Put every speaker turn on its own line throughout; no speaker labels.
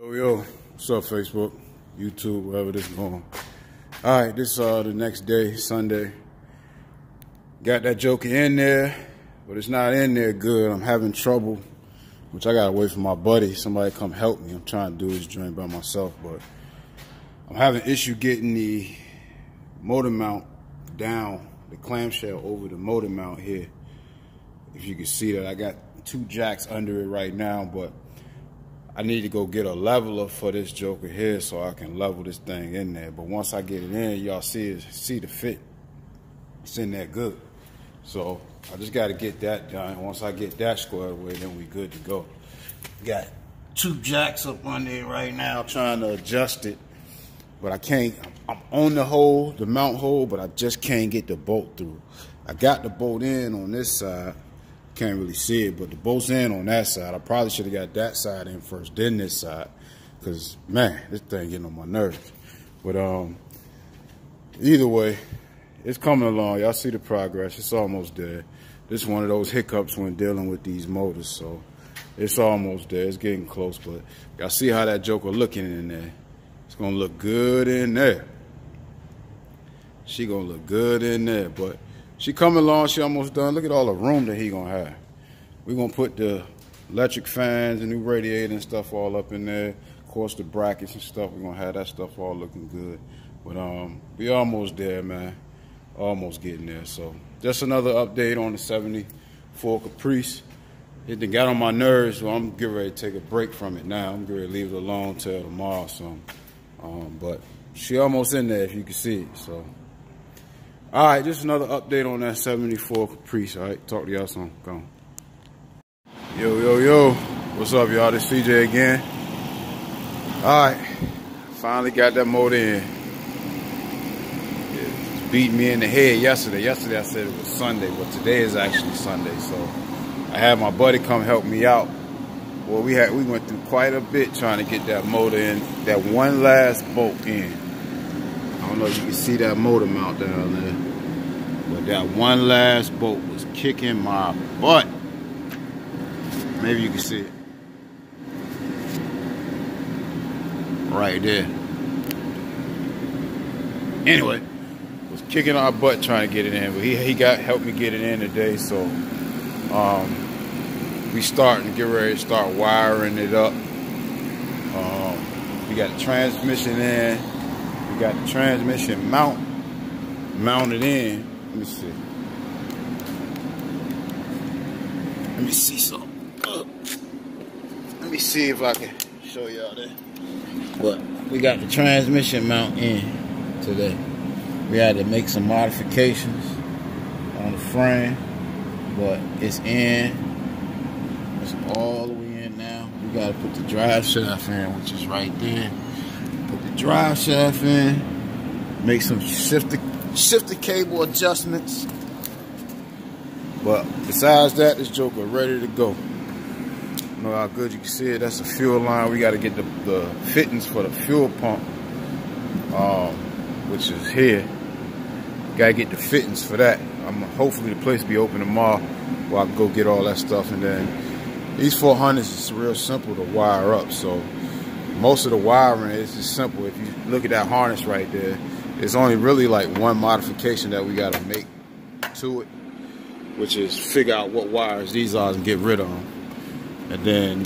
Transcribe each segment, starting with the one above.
Yo, yo, what's up, Facebook, YouTube, wherever this is going. All right, this uh the next day, Sunday. Got that joker in there, but it's not in there good. I'm having trouble, which I gotta wait for my buddy. Somebody come help me. I'm trying to do this joint by myself, but I'm having issue getting the motor mount down, the clamshell over the motor mount here. If you can see that, I got two jacks under it right now, but I need to go get a leveler for this joker here so I can level this thing in there. But once I get it in, y'all see see the fit. It's in there good. So I just got to get that done. Once I get that squared away, then we good to go. Got two jacks up on there right now trying to adjust it. But I can't, I'm on the hole, the mount hole, but I just can't get the bolt through. I got the bolt in on this side can't really see it, but the bolt's in on that side. I probably should have got that side in first, then this side. Because, man, this thing getting on my nerves. But um, either way, it's coming along. Y'all see the progress. It's almost there. This is one of those hiccups when dealing with these motors. So it's almost there. It's getting close. But y'all see how that joker looking in there. It's going to look good in there. She going to look good in there. But she coming along, she almost done. Look at all the room that he gonna have. we gonna put the electric fans, the new radiator and stuff all up in there. Of course, the brackets and stuff, we gonna have that stuff all looking good. But um, we almost there, man. Almost getting there. So just another update on the 74 Caprice. It done got on my nerves, so I'm getting ready to take a break from it now. I'm getting ready to leave it alone till tomorrow. So, um, but she almost in there, if you can see it. So. All right, just another update on that 74 Caprice. All right, talk to y'all soon. Go on. Yo, yo, yo. What's up, y'all? This CJ again. All right, finally got that motor in. It beat me in the head yesterday. Yesterday I said it was Sunday, but today is actually Sunday. So I had my buddy come help me out. Well, we had we went through quite a bit trying to get that motor in, that one last bolt in. I don't know if you can see that motor mount down there. But that one last bolt was kicking my butt. Maybe you can see it. Right there. Anyway, was kicking our butt trying to get it in, but he, he got helped me get it in today, so um, we starting to get ready to start wiring it up. Um, we got the transmission in. We got the transmission mount mounted in. Let me see. Let me see something. Let me see if I can show y'all that. But we got the transmission mount in today. We had to make some modifications on the frame, but it's in. It's all the way in now. We got to put the drive shaft in, which is right there. Drive shaft in. Make some shifter shifter cable adjustments. But besides that, this joker ready to go. You know how good you can see it. That's the fuel line. We got to get the, the, fittings for the fuel pump, um, which is here. Got to get the fittings for that. I'm hopefully the place be open tomorrow, where I can go get all that stuff. And then these 400s is real simple to wire up. So most of the wiring is just simple. If you look at that harness right there, it's only really like one modification that we got to make to it, which is figure out what wires these are and get rid of them. And then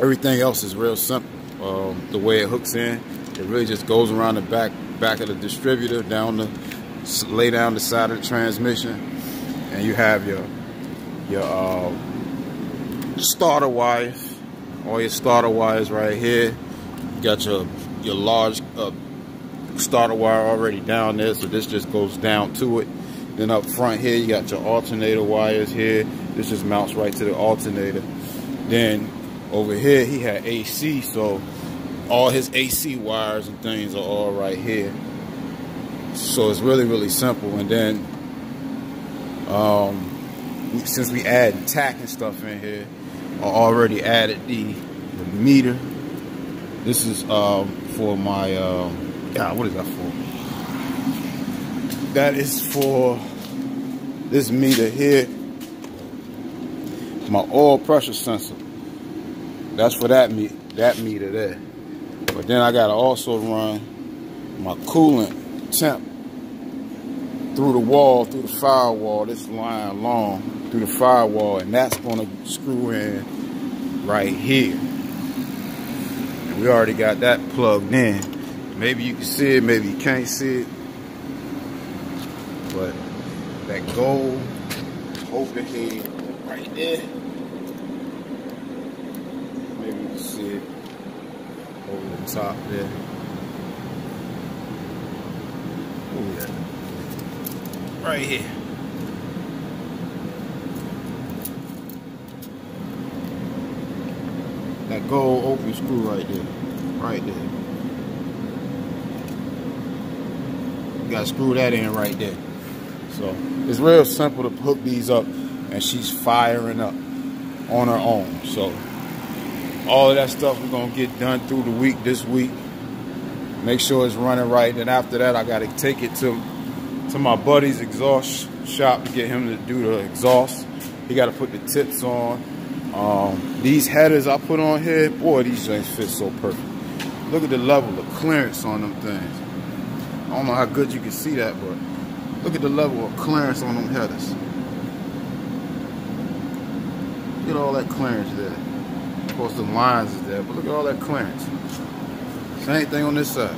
everything else is real simple. Um, the way it hooks in, it really just goes around the back back of the distributor, down the lay down the side of the transmission, and you have your your uh, starter wires, all your starter wires right here. You got your your large uh, starter wire already down there, so this just goes down to it. Then up front here, you got your alternator wires here. This just mounts right to the alternator. Then over here, he had AC, so all his AC wires and things are all right here. So it's really, really simple. And then, um, since we add tach and stuff in here, I already added the, the meter. This is um, for my, um, God, what is that for? That is for this meter here, my oil pressure sensor. That's for that meter. that meter there. But then I gotta also run my coolant temp through the wall, through the firewall, this line long, through the firewall, and that's gonna screw in right here. And we already got that plugged in. Maybe you can see it, maybe you can't see it. But that gold overhead right there. Maybe you can see it over the top there. Oh yeah. Right here. That gold open screw right there. Right there. You gotta screw that in right there. So it's real simple to hook these up and she's firing up on her own. So all of that stuff we're gonna get done through the week this week. Make sure it's running right. And after that, I gotta take it to to my buddy's exhaust shop to get him to do the exhaust. He gotta put the tips on. Um, these headers I put on here, boy, these things fit so perfect. Look at the level of clearance on them things. I don't know how good you can see that, but look at the level of clearance on them headers. Look at all that clearance there. Of course, the lines is there, but look at all that clearance. Same thing on this side.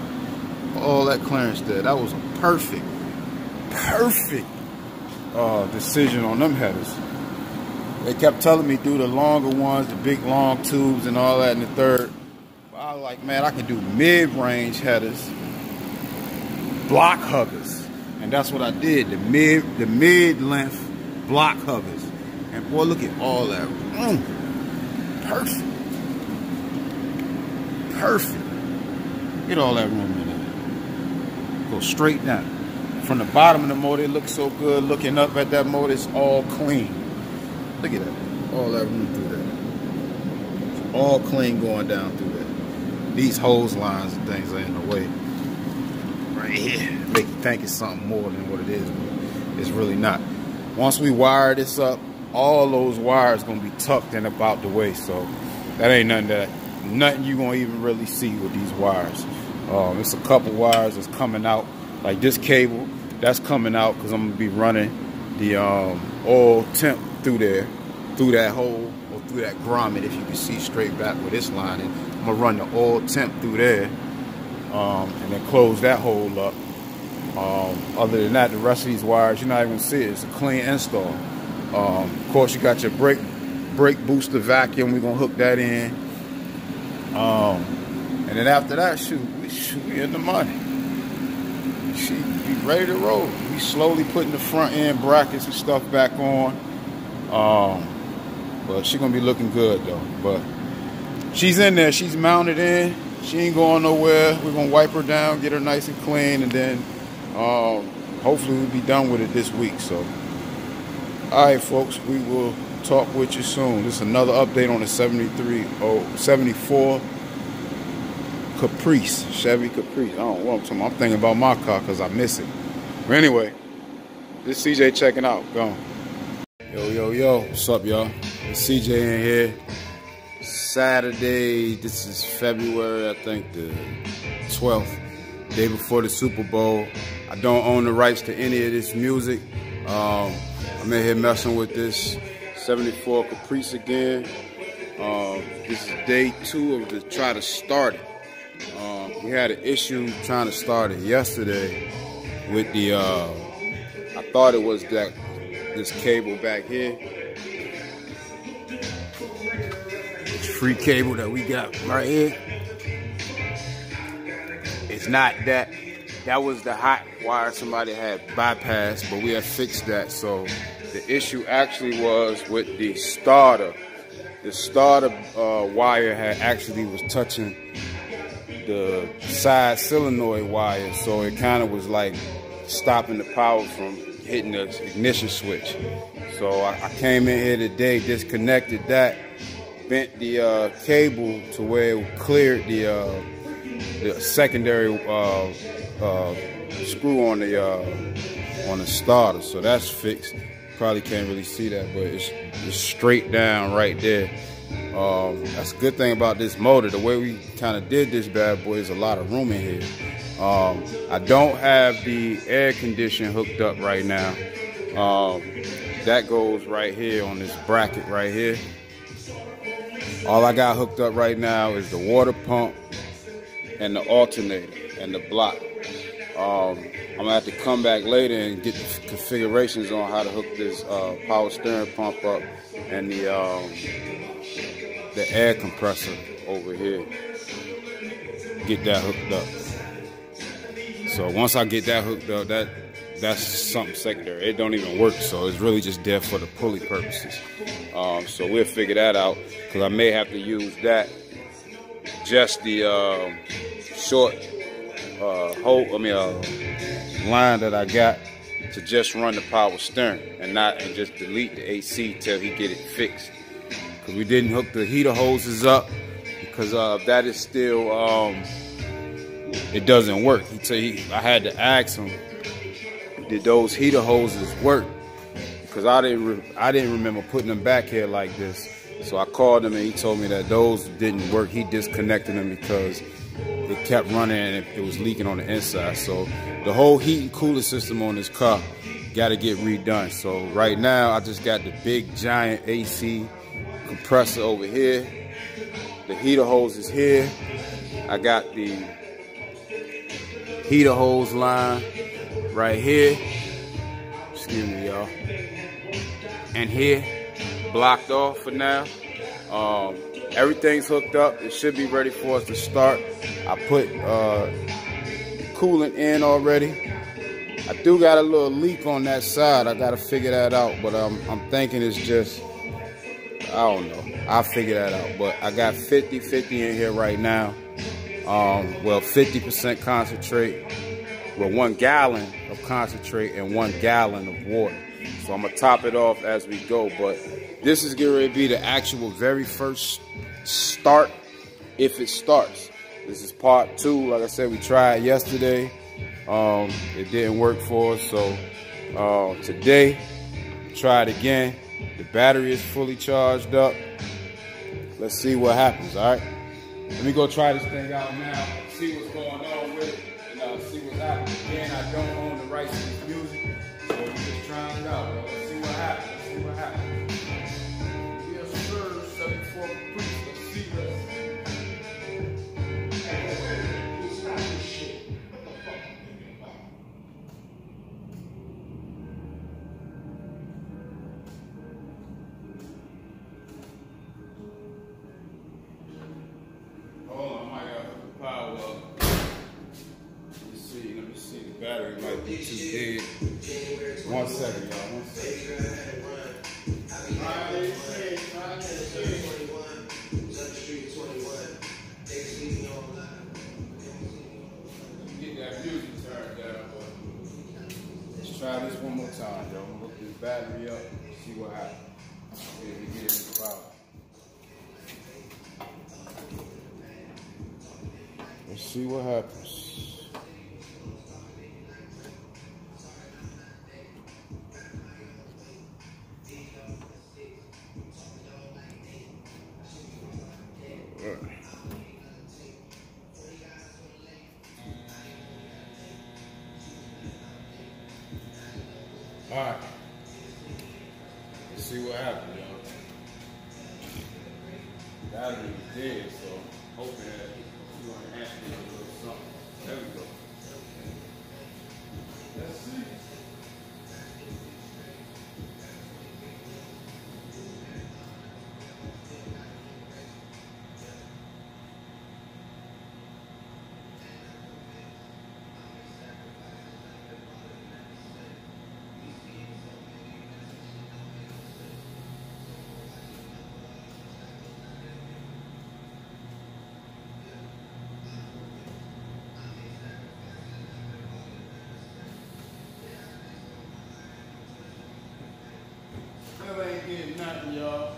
All that clearance there. That was a perfect, perfect uh, decision on them headers. They kept telling me do the longer ones, the big long tubes and all that in the third. I was like, man, I can do mid-range headers, block huggers. And that's what I did, the mid the mid-length block huggers. And boy, look at all that. Mm, perfect. Perfect. Get all that room in there. Go straight down. From the bottom of the motor, it looks so good. Looking up at that motor, it's all clean. Look at that. All that room through there. All clean going down through there. These hose lines and things are in the way. Right here. Make you think it's something more than what it is, but it's really not. Once we wire this up, all those wires gonna be tucked in about the way. So that ain't nothing that nothing you gonna even really see with these wires. Um, it's a couple wires that's coming out, like this cable that's coming out because I'm gonna be running the um, oil temp through there, through that hole or through that grommet. If you can see straight back with this lining. I'm gonna run the oil temp through there, um, and then close that hole up. Um, other than that, the rest of these wires, you're not even gonna see it. It's a clean install. Um, of course, you got your brake brake booster vacuum. We're gonna hook that in. Um, and then after that, shoot, we shoot in the money. She be ready to roll. We slowly putting the front end brackets and stuff back on. Um, but she gonna be looking good though. But she's in there. She's mounted in. She ain't going nowhere. We're gonna wipe her down, get her nice and clean, and then um, hopefully we'll be done with it this week. So. All right, folks, we will talk with you soon. This is another update on the 73, oh, 74 Caprice, Chevy Caprice. I don't know what I'm thinking about my car because I miss it. But anyway, this is CJ checking out. Go. Yo, yo, yo. What's up, y'all? It's CJ in here. Saturday, this is February, I think the 12th, day before the Super Bowl. I don't own the rights to any of this music. Um, I'm in here messing with this 74 Caprice again. Um, this is day two of the try to start it. Um, we had an issue trying to start it yesterday with the, uh, I thought it was that this cable back here. Free cable that we got right here. It's not that that was the hot wire somebody had bypassed, but we have fixed that. So the issue actually was with the starter. The starter uh, wire had actually was touching the side solenoid wire, so it kind of was like stopping the power from hitting the ignition switch. So I, I came in here today, disconnected that, bent the uh, cable to where it cleared the, uh, the secondary uh, uh, screw on the uh, on the starter, so that's fixed. Probably can't really see that, but it's, it's straight down right there. Um, that's a good thing about this motor. The way we kind of did this bad boy is a lot of room in here. Um, I don't have the air condition hooked up right now. Um, that goes right here on this bracket right here. All I got hooked up right now is the water pump and the alternator and the block. Um, I'm gonna have to come back later and get the configurations on how to hook this uh, power steering pump up and the um, the air compressor over here. Get that hooked up. So once I get that hooked up, that that's something secondary. It don't even work, so it's really just there for the pulley purposes. Um, so we'll figure that out because I may have to use that just the uh, short uh, hole. I mean, uh, line that I got to just run the power stern and not and just delete the AC till he get it fixed because we didn't hook the heater hoses up because uh, that is still um, it doesn't work. He he, I had to ask him, did those heater hoses work? Because I didn't I didn't remember putting them back here like this. So I called him and he told me that those didn't work. He disconnected them because it kept running and it, it was leaking on the inside. So the whole heat and cooling system on this car got to get redone. So right now I just got the big giant AC compressor over here. The heater hose is here. I got the heater hose line right here. Excuse me, y'all. And here, blocked off for now. Um, everything's hooked up. It should be ready for us to start. I put uh, coolant in already. I do got a little leak on that side. I got to figure that out, but um, I'm thinking it's just I don't know. I'll figure that out. But I got 50-50 in here right now. Um, well, 50% concentrate. Well, one gallon of concentrate and one gallon of water. So I'm to top it off as we go. But this is gonna be the actual very first start if it starts. This is part two. Like I said, we tried yesterday. Um, it didn't work for us. So uh, today, try it again. The battery is fully charged up. Let's see what happens, all right? Let me go try this thing out now, see what's going on with it, and uh, see what's happening. Again, I don't own the rights to this music, so we're just trying it out. Bro. Time. I'm gonna hook this battery up, and see what happens. If we get in power. Let's see what happens. Y'all.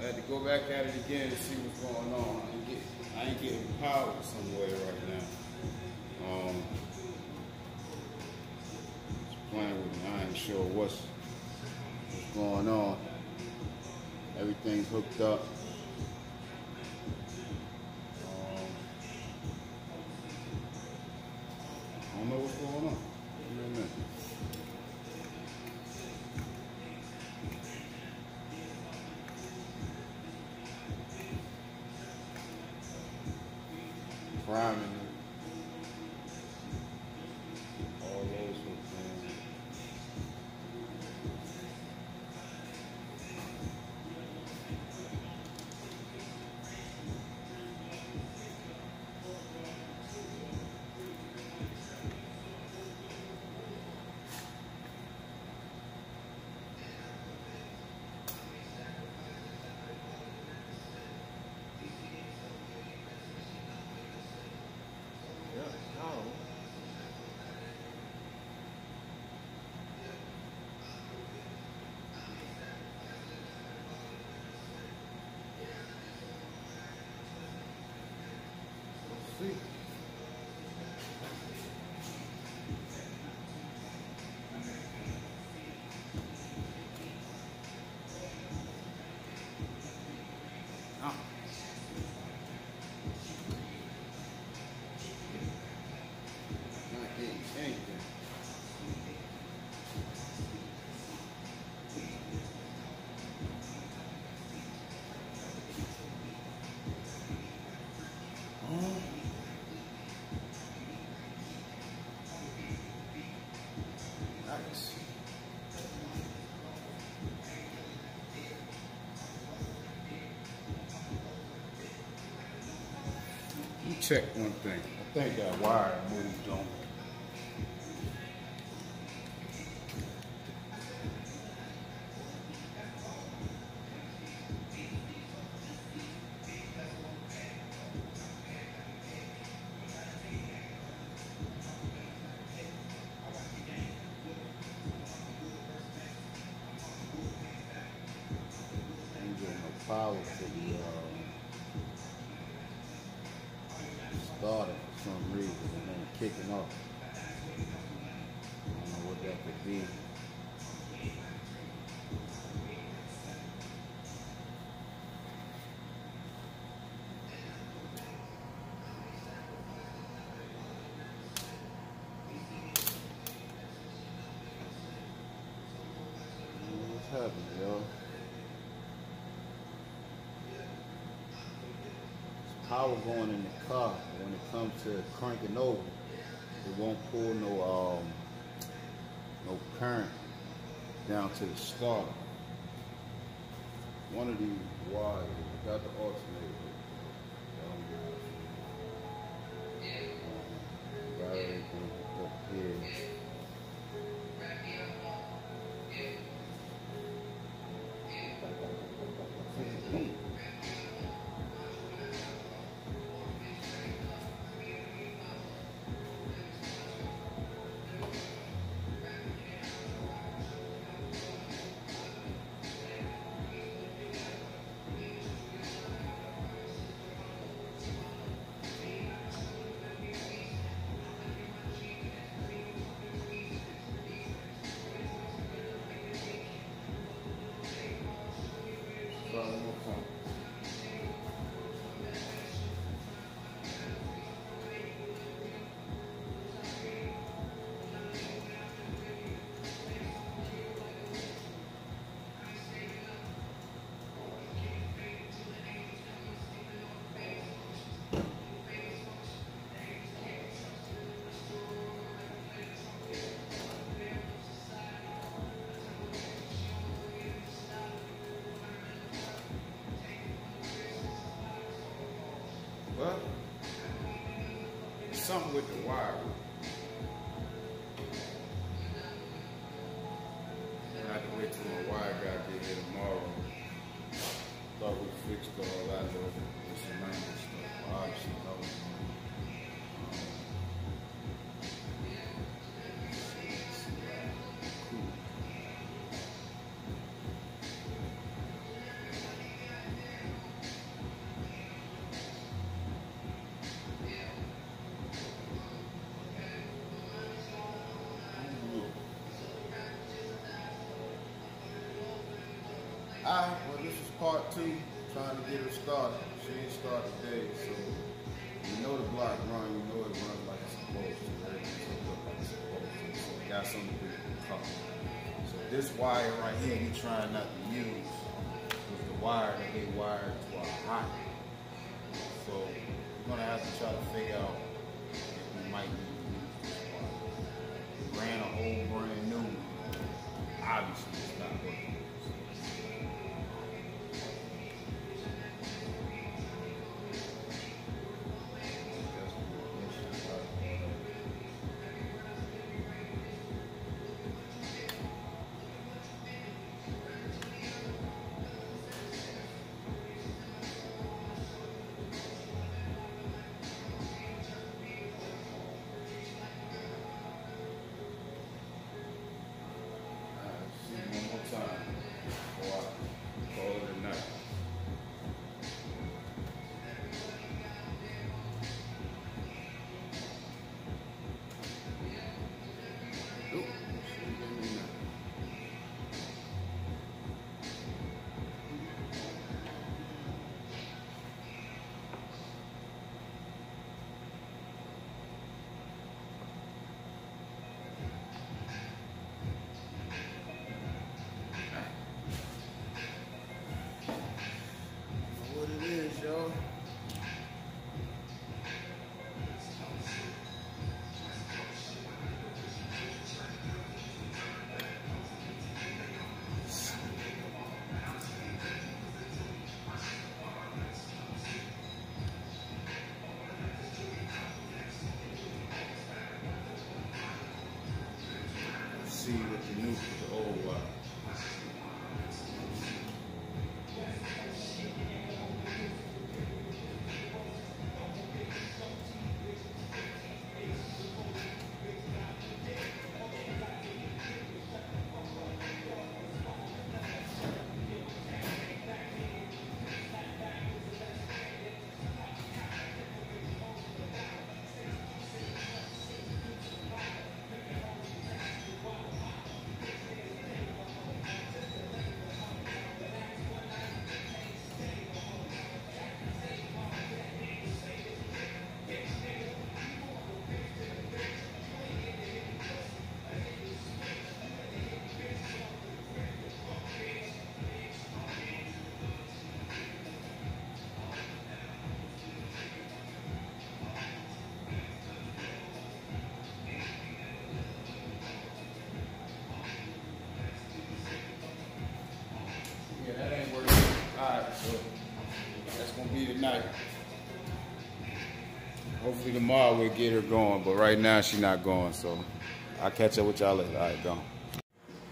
I had to go back at it again to see what's going on. I ain't, get, I ain't getting power somewhere right now. Um, just playing with me. I ain't sure what's, what's going on. Everything's hooked up. Priming Let's see. Check one thing. I think that wire moved on. Power to the um, starter for some reason and then kicking off. I don't know what that could be. Power going in the car, it to cranking over, it won't pull no um no current down to the starter. One of these wires, got the alternator. Something with the wire. Alright, well this is part two, trying to get her started. She ain't started today, so you know the block run, you know it runs like it's supposed to. Up like it's supposed to. So got something to do. So this wire right here, he trying not to use was the wire that they wired to our hot. So we're gonna have to try to figure out if we might need to use this wire. Ran a whole brand new. Obviously, it's not working. Gonna be tonight. Hopefully tomorrow we'll get her going, but right now she's not going, so I'll catch up with y'all later. Alright, go.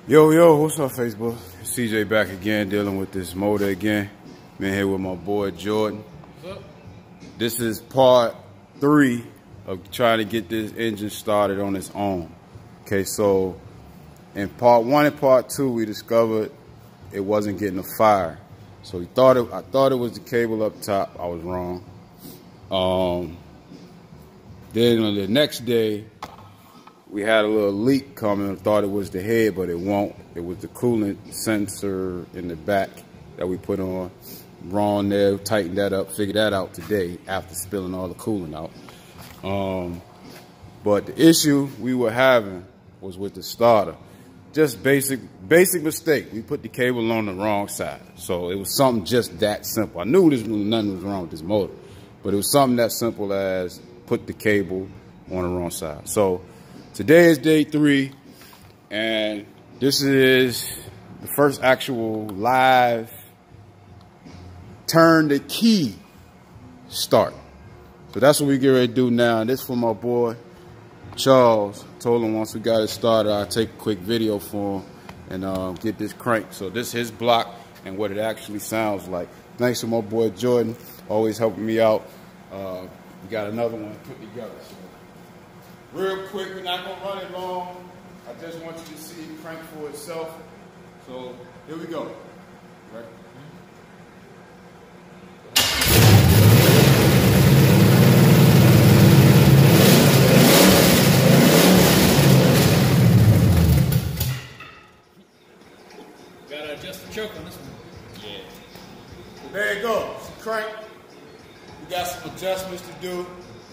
Yo, yo, what's up, Facebook? CJ back again, dealing with this motor again. Been here with my boy Jordan. This is part three of trying to get this engine started on its own. Okay, so in part one and part two, we discovered it wasn't getting a fire. So we thought it, I thought it was the cable up top. I was wrong. Um, then on the next day, we had a little leak coming. I thought it was the head, but it won't. It was the coolant sensor in the back that we put on. Wrong there, tightened that up, figured that out today after spilling all the coolant out. Um, but the issue we were having was with the starter. Just basic, basic mistake. We put the cable on the wrong side. So it was something just that simple. I knew this nothing was wrong with this motor, but it was something that simple as put the cable on the wrong side. So today is day three, and this is the first actual live turn the key start. So that's what we get ready to do now. This for my boy Charles. Told him once we got it started, I'll take a quick video for him and uh, get this crank. So this is his block and what it actually sounds like. Thanks to my boy Jordan, always helping me out. Uh, we got another one put together. So real quick, we're not gonna run it long. I just want you to see the crank for itself. So here we go. Right.
Gotta adjust the choke on this one.
Yeah. Adjustments to do.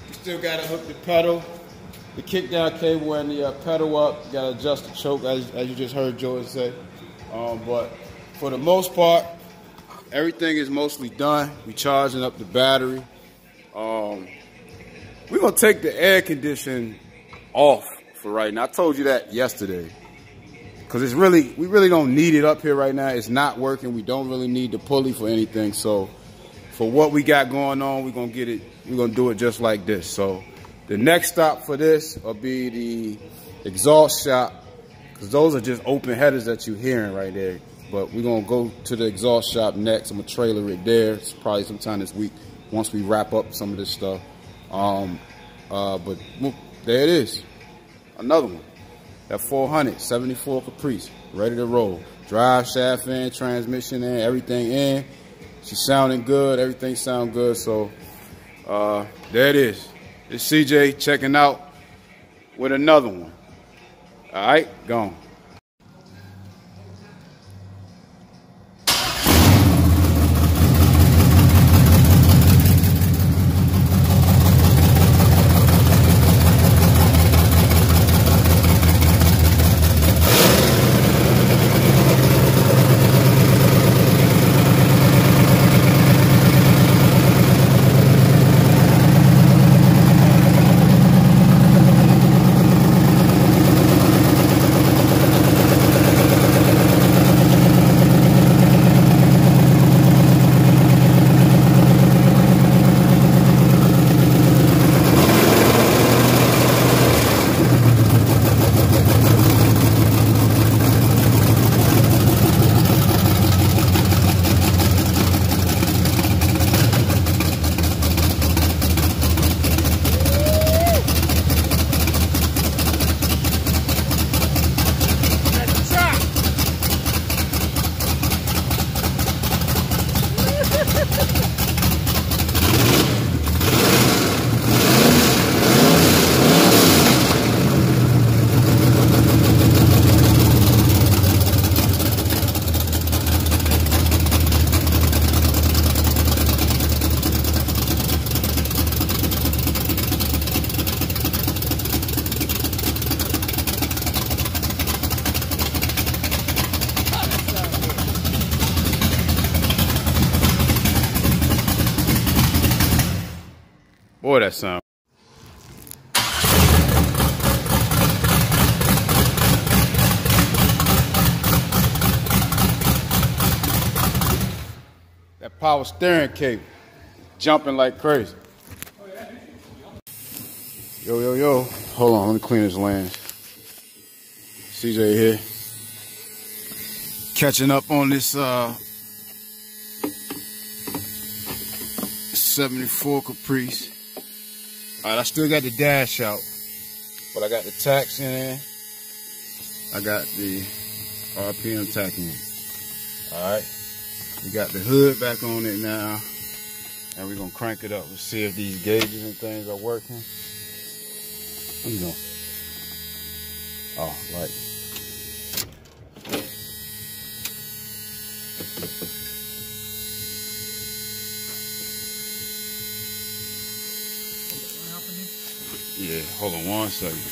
You still gotta hook the pedal, the kick down cable and the uh, pedal up. You gotta adjust the choke as, as you just heard Jordan say. Um, but for the most part, everything is mostly done. We charging up the battery. Um, we're gonna take the air condition off for right now. I told you that yesterday. Cause it's really, we really don't need it up here right now. It's not working. We don't really need the pulley for anything. So for what we got going on, we're gonna get it, we're gonna do it just like this. So the next stop for this will be the exhaust shop. Cause those are just open headers that you're hearing right there. But we're gonna go to the exhaust shop next. I'm gonna trailer it there. It's probably sometime this week once we wrap up some of this stuff. Um, uh, but there it is. Another one. That 400, 74 Caprice, ready to roll. Drive shaft in, transmission in, everything in. She's sounding good, everything sound good. So uh, there it is. It's CJ checking out with another one. All right, gone. Sound. That power steering cable jumping like crazy. Yo, yo, yo. Hold on, let me clean this lens. CJ here. Catching up on this uh 74 Caprice. All right, I still got the dash out, but I got the tachs in there. I got the RPM tach in. All right, we got the hood back on it now, and we're gonna crank it up. Let's see if these gauges and things are working. What you doing? Oh, right. Yeah, hold on one second.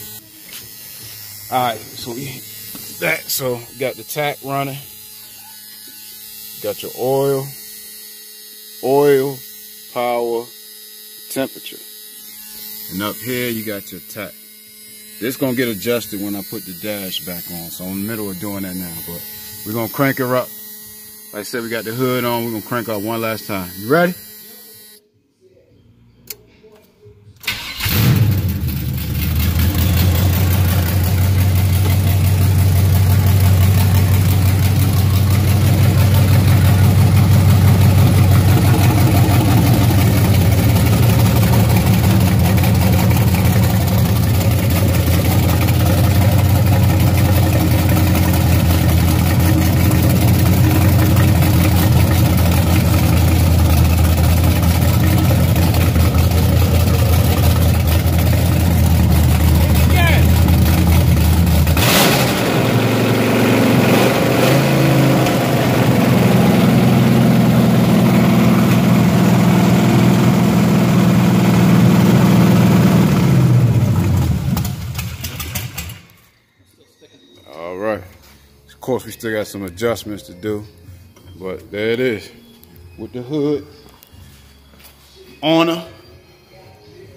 All right, so we that so got the tach running. Got your oil, oil, power, temperature. And up here you got your tach. This gonna get adjusted when I put the dash back on. So I'm in the middle of doing that now, but we're gonna crank her up. Like I said, we got the hood on. We're gonna crank up one last time. You ready? Still got some adjustments to do, but there it is with the hood on her.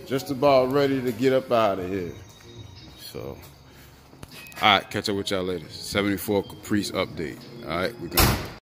Just about ready to get up out of here. So, all right, catch up with y'all later. 74 Caprice update. All right, we're going.